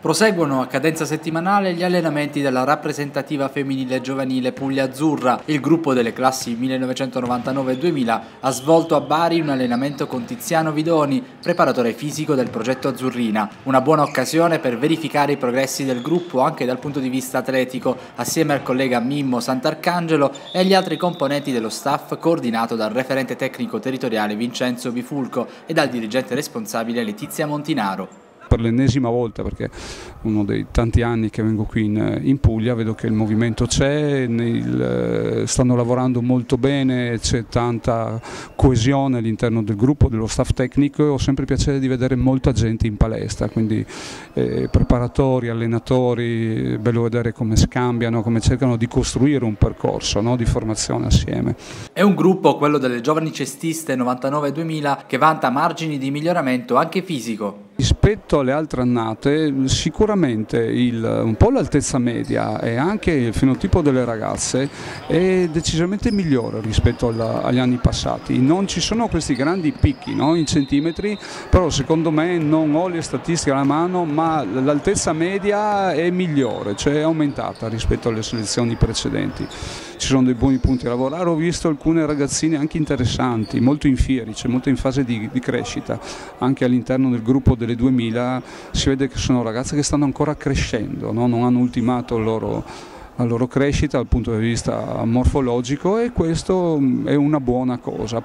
Proseguono a cadenza settimanale gli allenamenti della rappresentativa femminile giovanile Puglia Azzurra. Il gruppo delle classi 1999-2000 ha svolto a Bari un allenamento con Tiziano Vidoni, preparatore fisico del progetto Azzurrina. Una buona occasione per verificare i progressi del gruppo anche dal punto di vista atletico, assieme al collega Mimmo Sant'Arcangelo e agli altri componenti dello staff coordinato dal referente tecnico territoriale Vincenzo Bifulco e dal dirigente responsabile Letizia Montinaro per l'ennesima volta perché uno dei tanti anni che vengo qui in, in Puglia vedo che il movimento c'è, stanno lavorando molto bene, c'è tanta coesione all'interno del gruppo, dello staff tecnico e ho sempre piacere di vedere molta gente in palestra, quindi eh, preparatori, allenatori, è bello vedere come scambiano, come cercano di costruire un percorso no, di formazione assieme. È un gruppo, quello delle giovani cestiste 99-2000, che vanta margini di miglioramento anche fisico. Rispetto alle altre annate sicuramente il, un po' l'altezza media e anche il fenotipo delle ragazze è decisamente migliore rispetto alla, agli anni passati. Non ci sono questi grandi picchi no, in centimetri, però secondo me non ho le statistiche alla mano, ma l'altezza media è migliore, cioè è aumentata rispetto alle selezioni precedenti. Ci sono dei buoni punti da lavorare, ho visto alcune ragazzine anche interessanti, molto in fieri, c'è molto in fase di, di crescita, anche all'interno del gruppo delle 2000 si vede che sono ragazze che stanno ancora crescendo, no? non hanno ultimato il loro la loro crescita dal punto di vista morfologico e questo è una buona cosa.